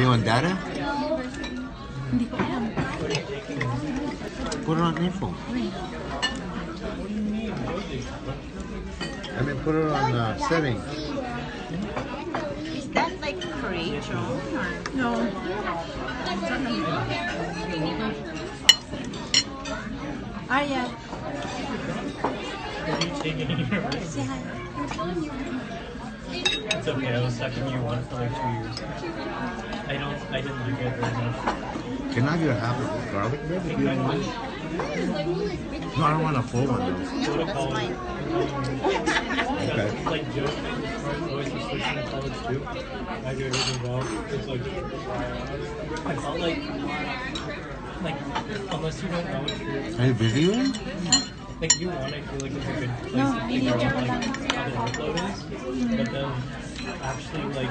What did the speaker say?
Are you on data? Hindi ko alam. Put it on info. I mean, put it on uh, settings. Is that like free, Joan? Or No. Arya, Are you taking university? say hi. It's okay. I was stuck in year one for like two years. I didn't like it very much. Can I have your half of garlic bread? if you don't mind? No, I don't want a full one though. Go to college. Okay. Like Joe, my voice was switching to college too. I do everything well. It's like I felt like like unless you don't know what you're Are you videoing? like you want to feel like it's a good place No, to figure out like how the workload is, but then actually like